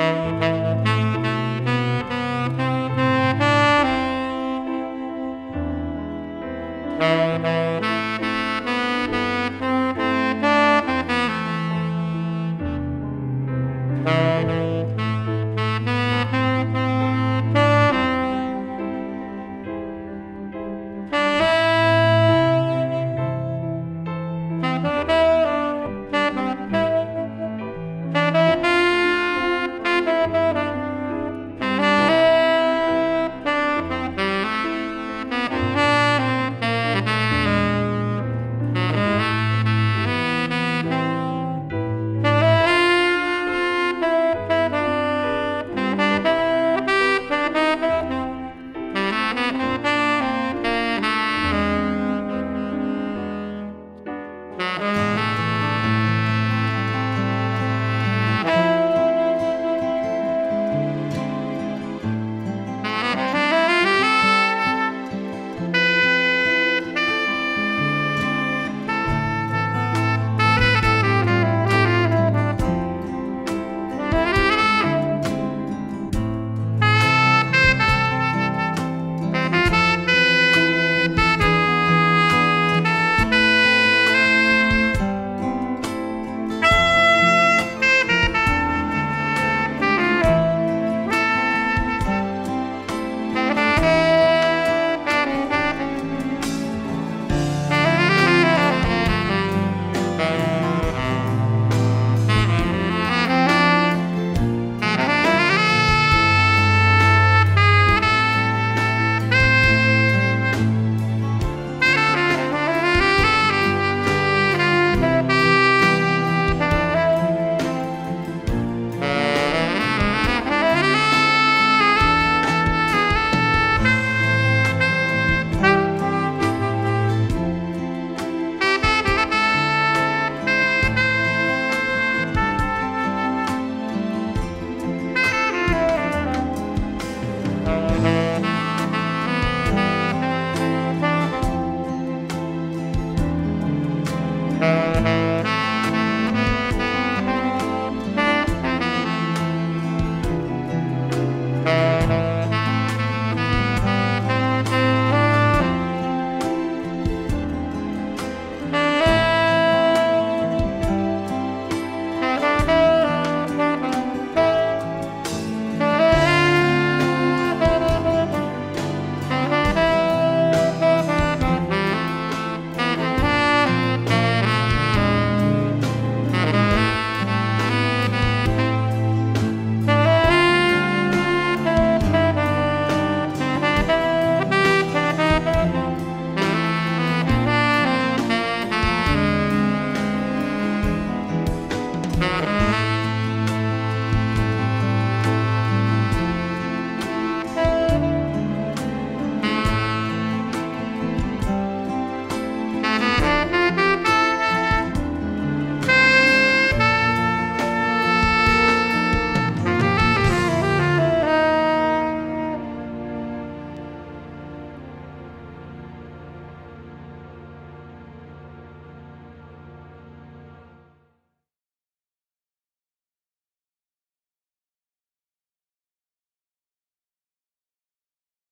Música